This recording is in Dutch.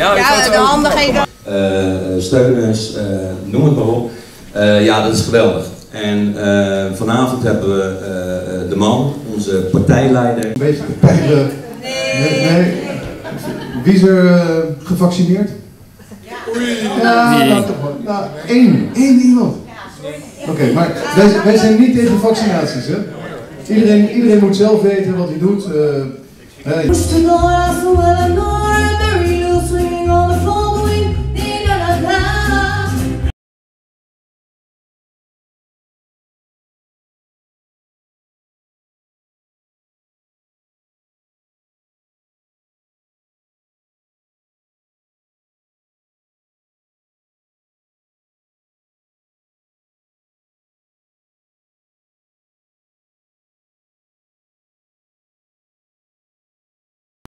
Ja, Ja, de handen geven. Eh, steuners, eh, noem het maar op. Eh, ja, dat is geweldig. En vanavond hebben we de man, onze partijleider. Een beetje. Nee. nee. Wie is er gevaccineerd? Ja, Nee. nou, één. Één iemand. Oké, maar wij, wij zijn niet tegen vaccinaties, hè? Iedereen, iedereen moet zelf weten wat hij doet. eh, hè.